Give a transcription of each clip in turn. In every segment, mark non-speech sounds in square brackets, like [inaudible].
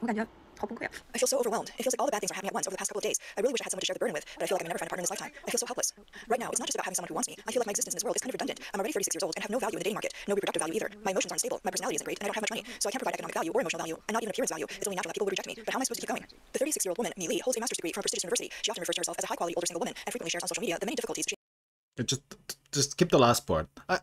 I feel so overwhelmed. It feels like all the bad things are happening at once over the past couple of days. I really wish I had someone to share the burden with, but I feel like I may never find a partner in this lifetime. I feel so helpless. Right now, it's not just about having someone who wants me. I feel like my existence in this world is kind of redundant. I'm already 36 years old and have no value in the dating market, no reproductive value either. My emotions aren't stable, my personality isn't great, and I don't have much money, so I can't provide economic value or emotional value, and not even appearance value. It's only natural that people would reject me. But how am I supposed to keep going? The 36-year-old woman, Mi Li, holds a master's degree from a prestigious university. She often refers to herself as a high-quality older single woman and frequently shares on social media the many difficulties she. Just, just skip the last part. I,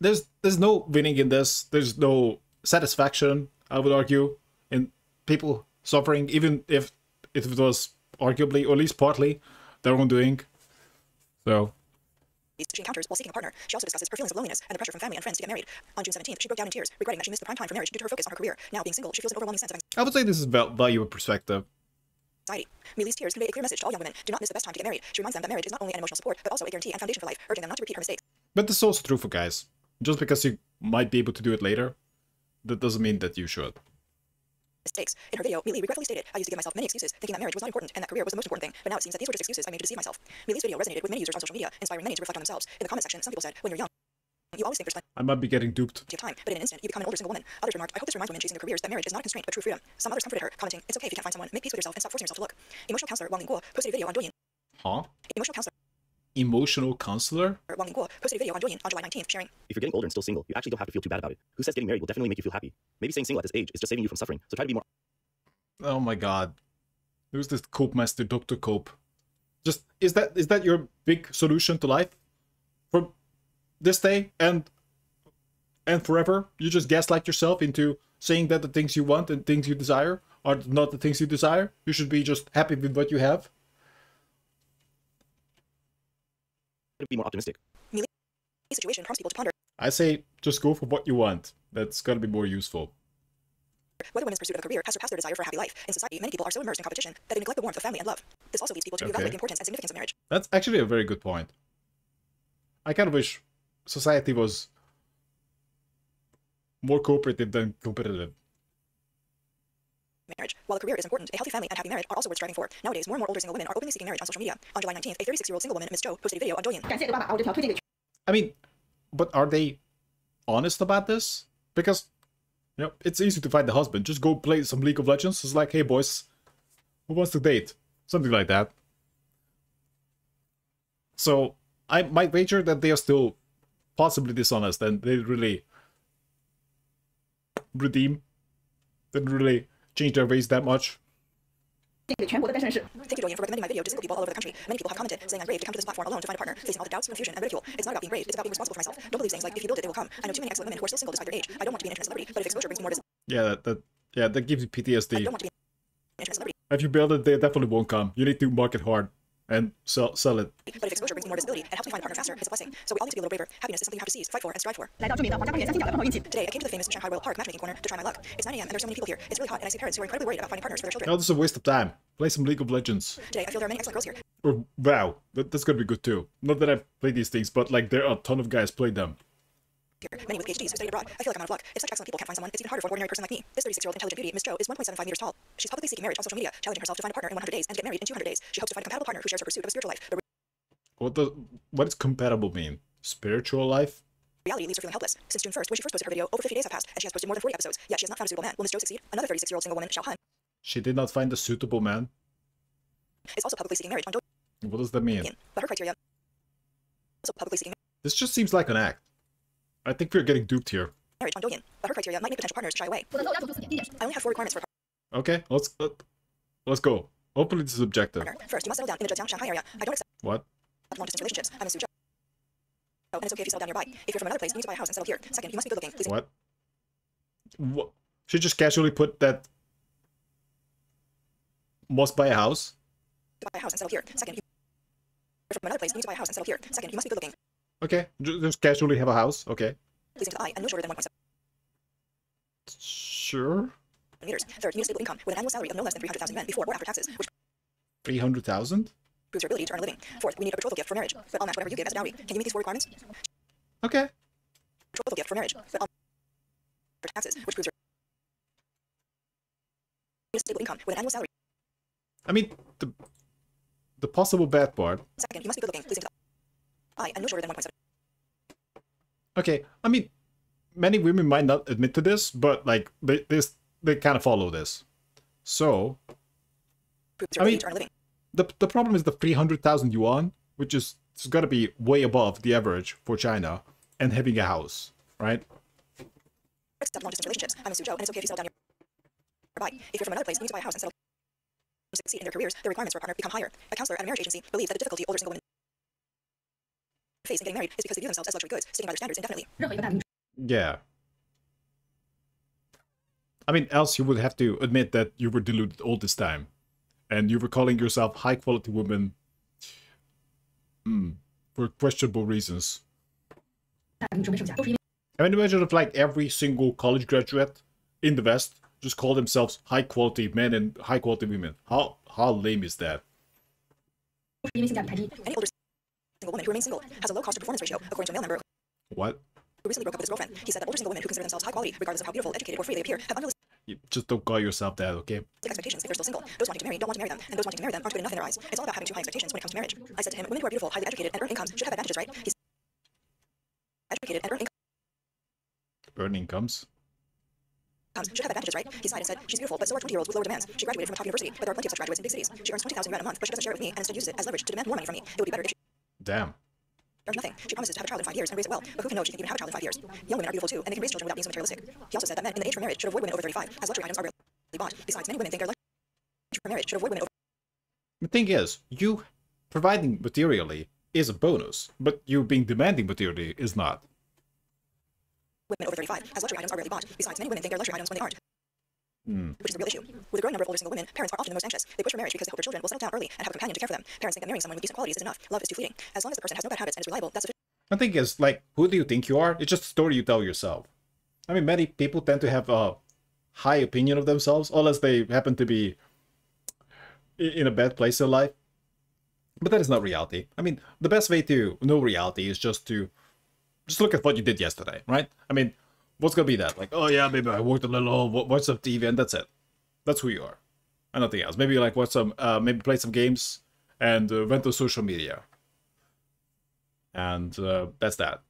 there's, there's no winning in this. There's no satisfaction. I would argue in people suffering, even if it was arguably or at least partly their own doing. So she encounters while seeking a partner. She also discusses her feelings of loneliness and the pressure from family and friends to get married. On June 17th, she broke down in tears, regretting that she missed the prime time for marriage due to her focus on her career. Now being single, she feels an overwhelming sense of I would say this is about value and perspective. anxiety. Millie's tears convey a clear message to all young women. Do not miss the best time to get married. She reminds them that marriage is not only an emotional support, but also a guarantee and foundation for life, urging them not to repeat her mistakes. But this is also true for guys. Just because you might be able to do it later, that doesn't mean that you should. Mistakes. In her video, Millie regretfully stated, I used to give myself many excuses, thinking that marriage was not important and that career was the most important thing, but now it seems that these were just excuses I made to deceive myself. Millie's video resonated with many users on social media, inspiring many to reflect on themselves. In the comment section, some people said, when you're young, you always think there's plenty I might be getting duped. of time, but in an instant, you become an older single woman. Others remarked, I hope this reminds women chasing their careers that marriage is not a constraint, but true freedom. Some others comforted her, commenting, it's okay if you can't find someone, make peace with yourself and stop forcing yourself to look. Emotional counselor Wang Lingguo posted a video on Douyin. Huh? Emotional counselor Emotional counselor? Wang posted a video on Douyin on July 19th, sharing, If you're getting older and still single, you actually don't have to feel too bad about it. Who says getting married will definitely make you feel happy? Maybe staying single at this age is just saving you from suffering, so try to be more Oh my god. Who's this Cope Master Dr. Cope? Just is that is that your big solution to life? For this day and and forever? You just gaslight yourself into saying that the things you want and things you desire are not the things you desire? You should be just happy with what you have? To be more optimistic. Millie's situation prompts people to ponder I say just go for what you want. That's gonna be more useful. whether women's pursuit of a career has surpassed their desire for a happy life. In society, many people are so immersed in competition that they neglect the warmth of family and love. This also leads people to Okay. evaluate the importance and significance of marriage. That's actually a very good point. I kind of wish society was more cooperative than competitive marriage. While a career is important, a healthy family and happy marriage are also worth striving for. Nowadays, more and more older single women are openly seeking marriage on social media. On July 19th, a 36-year-old single woman, Miss Joe, posted a video on Douyin. I mean, but are they honest about this? Because, you know, it's easy to find the husband. Just go play some League of Legends. It's like, hey, boys, who wants to date? Something like that. So, I might wager that they are still possibly dishonest and they really redeem. Didn't really change their ways that much. 给全国的单身人士。 Thank you, Douyin, for recommending my video to single people all over the country. Many people have commented, saying I'm brave to come to this platform alone to find a partner, facing all the doubts, confusion, and ridicule. It's not about being brave, it's about being responsible for myself. Don't believe things like, if you build it, they will come. I know too many excellent women who are still single despite their age. I don't want to be an internet celebrity, but if exposure brings me more business, Yeah, that, that yeah, that gives you I PTSD. don't want to be an internet celebrity. If you build it, they definitely won't come. You need to market hard and sell sell it. But if exposure brings me more visibility and helps me find a partner faster is a blessing. So we all need to be a little braver. Happiness is something you have to seize, fight for, and strive for. Today, I came to the famous Shanghai Royal Park matchmaking corner to try my luck. It's 9 a.m. and there's so many people here. It's really hot, and I see parents who are incredibly worried about finding partners for their children. Now this is a waste of time. Play some League of Legends. Today, I feel there are many excellent girls here. Oh, wow, that, that's gonna be good too. Not that I've played these things, but like there are a ton of guys played them. Here, many with PhDs who studied abroad. I feel like I'm out of luck. If such excellent people can't find someone, it's even harder for an ordinary person like me. This 36-year-old intelligent beauty, Miss Joe, is 1.75 meters tall. She's publicly seeking marriage on social media, challenging herself to find a partner in 100 days and get married in 200 days. She hopes to find a compatible partner who shares her pursuit of a spiritual life. What does what does compatible mean? Spiritual life? Reality leaves her feeling helpless. Since June 1st, when she first posted her video, over 50 days have passed, and she has posted more than 40 episodes, yet she has not found a suitable man. Will Miss Joe succeed? Another 36-year-old single woman, Xiao Han. She did not find a suitable man? Is also publicly seeking marriage on Do What does that mean? But her criteria... Also publicly seeking This just seems like an act. I think we're getting duped here. Marriage on Douyin, but her criteria might make potential partners shy away. I only have four requirements for... Okay, let's... Let's go. Hopefully this is objective. First, you must settle down in the Zhejiang, Shanghai area. I don't accept... What? long distance relationships. I'm a Suzhou. Oh, and it's okay if you settle down nearby. If you're from another place, you need to buy a house and settle here. Second, you must be good looking. Please. What? What? She just casually put that. Must buy a house. buy a house and settle here. Second, you... are from another place, you need to buy a house and settle here. Second, you must be good looking. Okay, just casually have a house. Okay. Please into the eye and no shorter than 1.7. Sure. Meters. Third, you need stable income with an annual salary of no less than 300,000 yuan before or after taxes. Which... 300,000? Proves your ability to earn a living. Fourth, we need a betrothal gift for marriage, but I'll match whatever you give as a dowry. Can you meet these four requirements? Okay. Betrothal gift for marriage, but I'll for taxes, which proves your stable income with an annual salary. I mean, the the possible bad part. Second, you must be good looking. Please I am no shorter than 1.7. Okay, I mean, many women might not admit to this, but like they this they kind of follow this. So, I mean, the the problem is the 300,000 yuan, which is it's got to be way above the average for China and having a house, right? relationships. I'm in Suzhou, and it's okay if you settle down nearby. If you're from another place, you need to buy a house and settle to succeed in their careers, their requirements for a partner become higher. A counselor at a marriage agency believes that the difficulty older single women face in getting married is because they view themselves as luxury goods, sticking by their standards indefinitely. Yeah. I mean, else you would have to admit that you were deluded all this time and you were calling yourself high quality woman mm, for questionable reasons. I mean, imagine if like every single college graduate in the West just call themselves high quality men and high quality women. How how lame is that? Any older single woman who remains single has a low cost to performance ratio, according to a male member. What? Who recently broke up with his girlfriend. He said that older single women who consider themselves high quality, regardless of how beautiful, educated, or free they appear, have unrealistic. You just don't call yourself that, okay? expectations if they're still single. Those wanting to marry don't want to marry them, and those wanting to marry them aren't good enough in their eyes. It's all about having too high expectations when it comes to marriage. I said to him, women who are beautiful, highly educated, and earn incomes should have advantages, right? He's educated and earn incomes. Earn incomes. should have advantages, right? He sighed and said, she's beautiful, but so are 20-year-olds with lower demands. She graduated from a top university, but there are plenty of such graduates in big cities. She earns 20,000 yuan a month, but she doesn't share it with me, and instead uses it as leverage to demand more money from me. It would be better if she Damn. Earned nothing. She promises to have a child in five years and raise it well, but who can know if she can even have a child in five years? Young women are beautiful too, and they can raise children without being so materialistic. He also said that men in the age for marriage should avoid women over 35, as luxury items are rarely bought. Besides, many women think their luxury for marriage should avoid women over The thing is, you providing materially is a bonus, but you being demanding materially is not. women over 35, as luxury items are rarely bought. Besides, many women think they're luxury items when they aren't. Hmm. Which is a real issue. With a growing number of older single women, parents are often the most anxious. They push for marriage because they hope their children will settle down early and have a companion to care for them. Parents think that marrying someone with decent qualities is enough. Love is too fleeting. As long as the person has no bad habits and is reliable, that's sufficient. The thing is, like, who do you think you are? It's just a story you tell yourself. I mean, many people tend to have a high opinion of themselves, unless they happen to be in a bad place in life. But that is not reality. I mean, the best way to know reality is just to just look at what you did yesterday, right? I mean, what's gonna be that? Like, oh yeah, maybe I worked a little, watched some TV, and that's it. That's who you are, and nothing else. Maybe like watch some, uh, maybe play some games, and uh, went to social media and uh, that's that.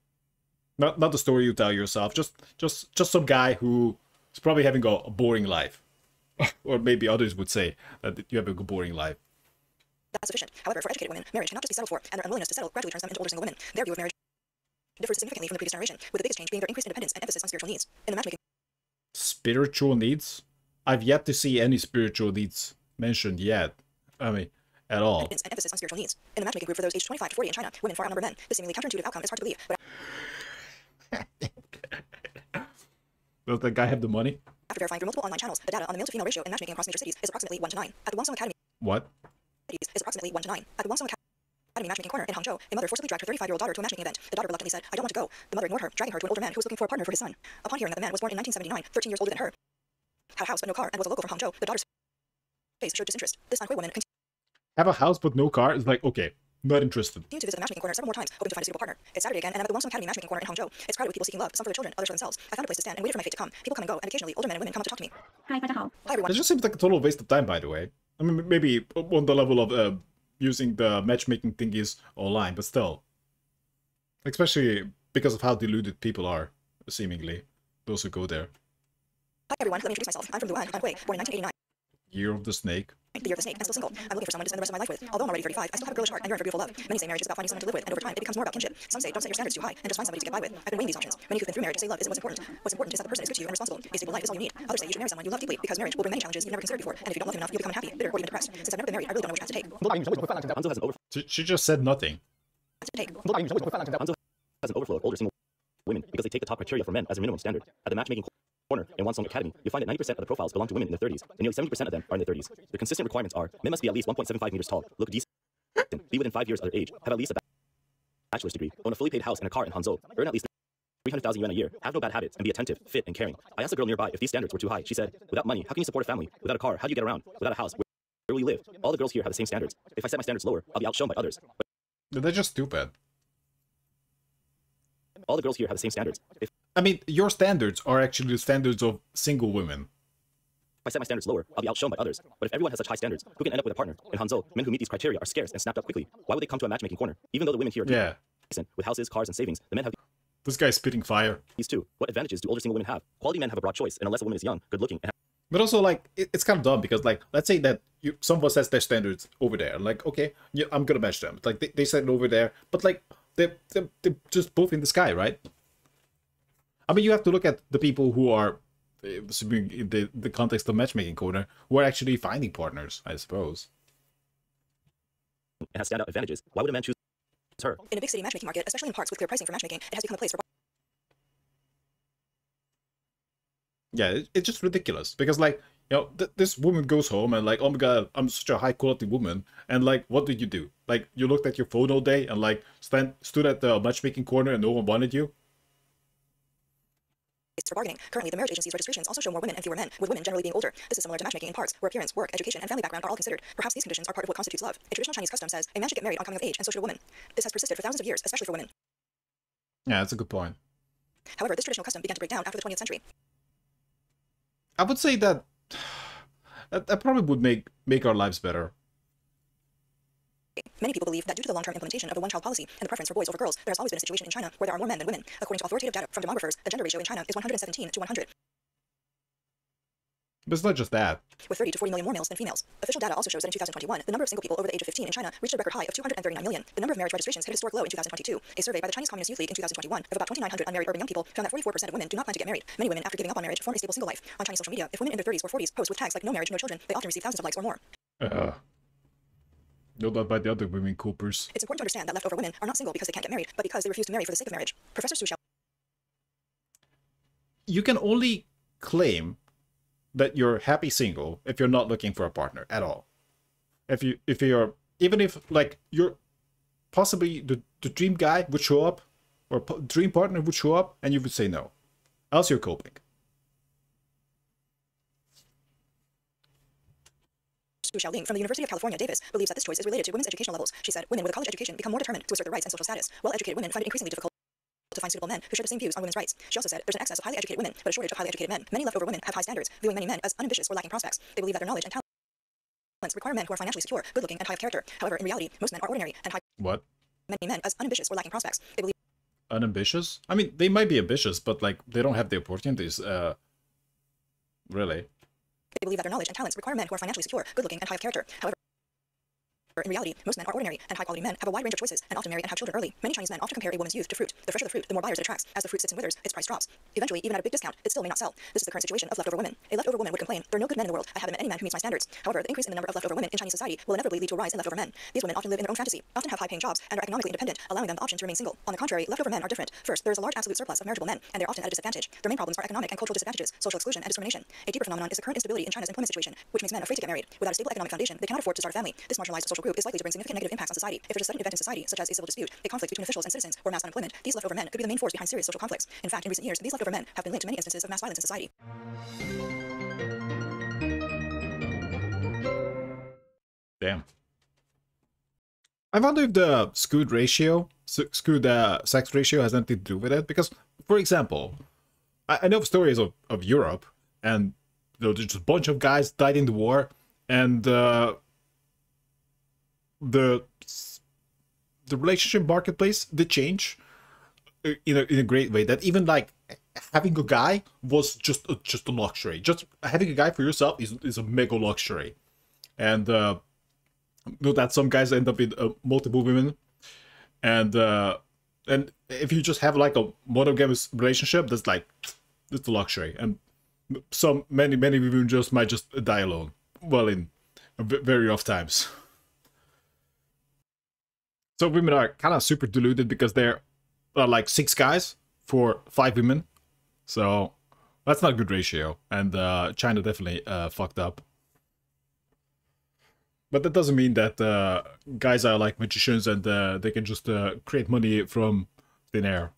Not not the story you tell yourself. Just just just some guy who is probably having a, a boring life, [laughs] or maybe others would say that you have a boring life. That's sufficient. However, for educated women, marriage cannot just be settled for, and their unwillingness to settle gradually turns them into older single women. Their view of marriage differs significantly from the previous generation, with the biggest change being their increased independence and emphasis on spiritual needs. In the matchmaking Spiritual needs. I've yet to see any spiritual needs mentioned yet. I mean, at all. and emphasis on spiritual needs. In the matchmaking group for those aged 25 to 40 in China, women far outnumber men. This seemingly counterintuitive outcome is hard to believe, but [laughs] Does that guy have the money? after verifying through multiple online channels, the data on the male to female ratio in matchmaking across major cities is approximately 1 to 9. At the Wansong Academy What? is approximately 1 to 9. At the Academy at a matchmaking corner in Hangzhou, a mother forcibly dragged her 35-year-old daughter to a matchmaking event. The daughter reluctantly said, I don't want to go. The mother ignored her, dragging her to an older man who was looking for a partner for his son. Upon hearing that the man was born in 1979, 13 years older than her, had a house but no car, and was a local from Hangzhou, the daughter's face showed disinterest. This Anhui woman Have a house but no car is like, okay, not interested. Continue to visit the matchmaking corner several more times, hoping to find a suitable partner. It's Saturday again, and I'm at the Wansong Academy matchmaking corner in Hangzhou. It's crowded with people seeking love, some for the children, others for themselves. I found a place to stand and waited for my fate to come. People come and go, and occasionally older men and women come up to talk to me. Hi, Hi everyone. It just seems like a total waste of time, by the way. I mean, maybe on the level of uh, using the matchmaking thingies online, but still. Especially because of how deluded people are, seemingly. Those who go there. Hi everyone, let me introduce myself. I'm from Luan, Anhui, born in 1989. Year of the Snake. The year of the snake, and still single. I'm looking for someone to spend the rest of my life with. Although I'm already 35, I still have a girlish heart and yearn for beautiful love. Many say marriage is about finding someone to live with, and over time it becomes more about kinship. Some say don't set your standards too high and just find somebody to get by with. I've been weighing these options. Many who've been through marriage say love isn't what's important. What's important is that the person is good to you and responsible. A stable life is all you need. Others say you should marry someone you love deeply because marriage will bring many challenges you've never considered before. And if you don't love him enough, you'll become unhappy, bitter, or even depressed. Since I've never been married, I really don't know which path to take. Hangzhou has an over She, she just said nothing. Path to take. Hangzhou has an overflow of older single women because they take the top criteria for men as a minimum standard. At the matchmaking corner in Wansong Academy, you'll find that 90% of the profiles belong to women in their 30s, and nearly 70% of them are in their 30s. The consistent requirements are men must be at least 1.75 meters tall, look decent, be within five years of their age, have at least a bachelor's degree, own a fully paid house and a car in Hangzhou, earn at least 300,000 yuan a year, have no bad habits, and be attentive, fit, and caring. I asked a girl nearby if these standards were too high. She said, without money, how can you support a family? Without a car, how do you get around? Without a house, where, where will you live? All the girls here have the same standards. If I set my standards lower, I'll be outshone by others. But They're just stupid. all the girls here have the same standards. If I mean, your standards are actually the standards of single women. If I set my standards lower, I'll be outshone by others. But if everyone has such high standards, who can end up with a partner? In Hangzhou, men who meet these criteria are scarce and snapped up quickly. Why would they come to a matchmaking corner? Even though the women here are Yeah. decent, with houses, cars, and savings, the men have This guy's spitting fire. these two. What advantages do older single women have? Quality men have a broad choice, and unless a woman is young, good looking, and But also, like, it, it's kind of dumb because, like, let's say that you, someone sets their standards over there. Like, okay, yeah, I'm gonna match them. Like, they, they set it over there, but like, they're, they're, they're just both in the sky, right? I mean, you have to look at the people who are, eh, assuming in the, the context of matchmaking corner, who are actually finding partners, I suppose. It has standout advantages, why would a man choose her? In a big city matchmaking market, especially in parts with clear pricing for matchmaking, it has become a place for Yeah, it, it's just ridiculous because, like, you know, th- this woman goes home and like, oh my god, I'm such a high quality woman, and like, what did you do? Like, you looked at your phone all day and like, stand stood at the matchmaking corner and no one wanted you. For bargaining. Currently, the marriage agency's registrations also show more women and fewer men, with women generally being older. This is similar to matchmaking in parts, where appearance, work, education, and family background are all considered. Perhaps these conditions are part of what constitutes love. A traditional Chinese custom says a man should get married on coming of age, and so should a woman. This has persisted for thousands of years, especially for women. Yeah, that's a good point. However, this traditional custom began to break down after the 20th century. I would say that [sighs] that, that probably would make make our lives better. Many people believe that due to the long-term implementation of the one-child policy and the preference for boys over girls, there has always been a situation in China where there are more men than women. According to authoritative data from demographers, the gender ratio in China is 117 to 100, But it's not just that. with 30 to 40 million more males than females. Official data also shows that in 2021, the number of single people over the age of 15 in China reached a record high of 239 million. The number of marriage registrations hit a historic low in 2022. A survey by the Chinese Communist Youth League in 2021 of about 2,900 unmarried urban young people found that 44% of women do not plan to get married. Many women, after giving up on marriage, form a stable single life. On Chinese social media, if women in their 30s or 40s post with tags like no marriage, no children, they often receive thousands of likes or more. Uh, no, not by the other women Coopers. It's important to understand that leftover women are not single because they can't get married, but because they refuse to marry for the sake of marriage. Professor Su Xiao You can only claim that you're happy single if you're not looking for a partner at all. If you if you're even if like you're possibly the, the dream guy would show up or p- dream partner would show up and you would say no. Else you're coping. Su Xiaoling from the University of California, Davis, believes that this choice is related to women's educational levels. She said, women with a college education become more determined to assert their rights and social status. Well-educated women find it increasingly difficult to find suitable men who share the same views on women's rights. She also said, there's an excess of highly educated women, but a shortage of highly educated men. Many leftover women have high standards, viewing many men as unambitious or lacking prospects. They believe that their knowledge and talents require men who are financially secure, good-looking, and high of character. However, in reality, most men are ordinary and high What? many men as unambitious or lacking prospects. They believe Unambitious? I mean, they might be ambitious, but like they don't have the opportunities. Uh, really. They believe that their knowledge and talents require men who are financially secure, good-looking, and high of character. However, in reality, most men are ordinary and high-quality men, have a wide range of choices, and often marry and have children early. Many Chinese men often compare a woman's youth to fruit. The fresher the fruit, the more buyers it attracts. As the fruit sits and withers, its price drops. Eventually, even at a big discount, it still may not sell. This is the current situation of leftover women. A leftover woman would complain, there are no good men in the world. I haven't met any man who meets my standards. However, the increase in the number of leftover women in Chinese society will inevitably lead to a rise in leftover men. These women often live in their own fantasy, often have high-paying jobs, and are economically independent, allowing them the option to remain single. On the contrary, leftover men are different. First, there is a large absolute surplus of marriageable men, and they are often at a disadvantage. Their main problems are economic and cultural disadvantages, social exclusion, and discrimination. A deeper phenomenon is the current instability in China's employment situation, which makes men afraid to get married. Without a stable economic foundation, they cannot afford to start a family. This marginalized social group is likely to bring significant negative impacts on society. If there's a sudden event in society, such as a civil dispute, a conflict between officials and citizens, or mass unemployment, these leftover men could be the main force behind serious social conflicts. In fact, in recent years, these leftover men have been linked to many instances of mass violence in society. Damn. I wonder if the skewed ratio, s- skewed uh, sex ratio has anything to do with it. Because, for example, I, I know of stories of, of Europe, and you know, there's just a bunch of guys died in the war, and uh, the the relationship marketplace did change uh, in a, in a great way. That even like having a guy was just just a luxury. Just having a guy for yourself is is a mega luxury, and. uh know that some guys end up with uh, multiple women and uh and if you just have like a monogamous relationship that's like it's a luxury and some many many women just might just die alone well in very rough times [laughs] so women are kind of super deluded because there are like six guys for five women. So that's not a good ratio. And uh china definitely uh fucked up. But that doesn't mean that uh, guys are like magicians and uh, they can just uh, create money from thin air.